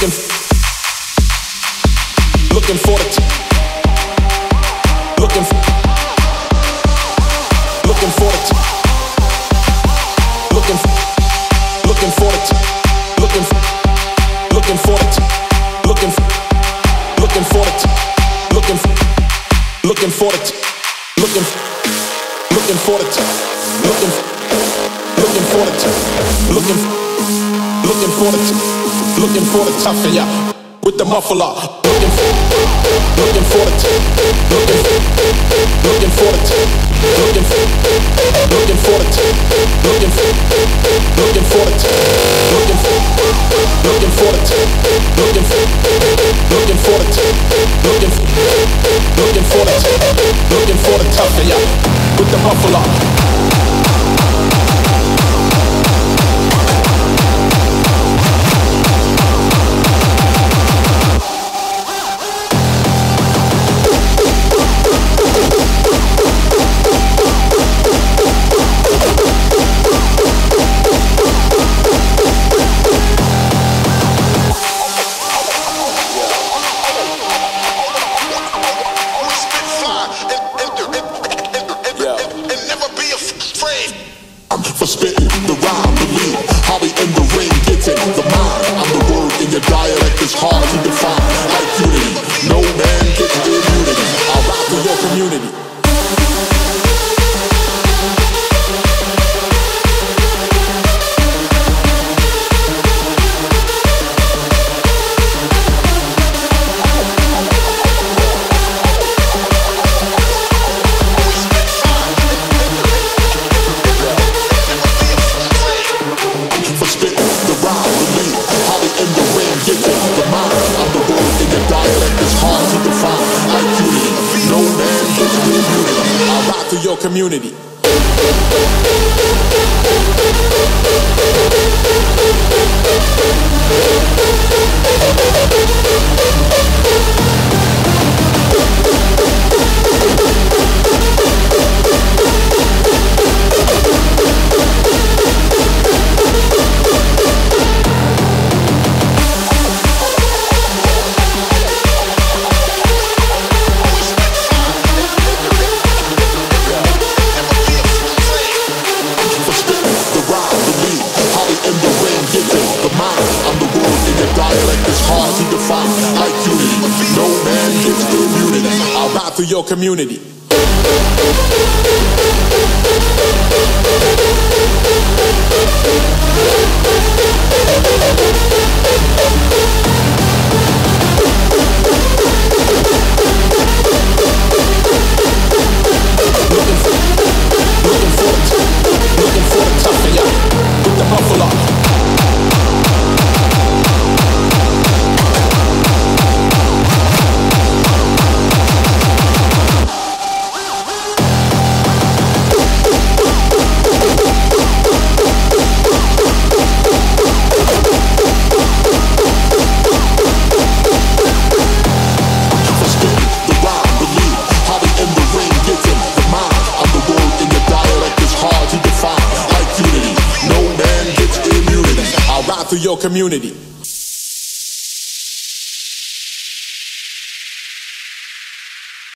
looking, looking for the, looking, looking for the, looking, looking for the, looking, looking for the, looking, looking for the, looking, looking for the, looking, looking for the, looking, looking for the, looking, looking for the looking for the tougher, yeah, with the muffler. Looking, for, looking for the, looking, for looking for the, looking, looking for the, looking, looking for the, looking, for looking for the, looking, looking for the, looking, looking for the, looking for the tougher, yeah, with the muffler. spit community. Your community. Through your community.